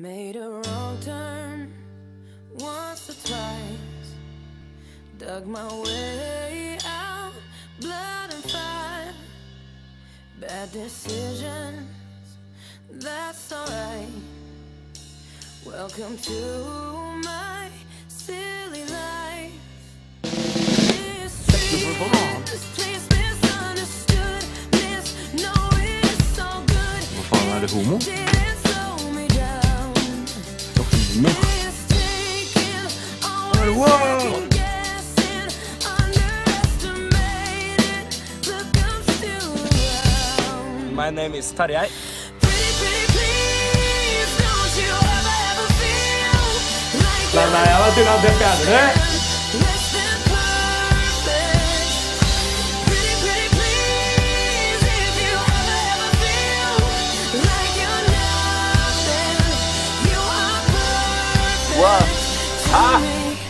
Made a wrong turn once or twice. Dug my way out, blood and fire. Bad decisions, that's alright. Welcome to my silly life. This street, this misunderstood. This know it's so good. Hva faen, det homo? Still around. My name is Tarjei. Pretty, please, don't you ever, ever feel like Nei, nei, jeg vet ikke om det fjerner Tell Ah.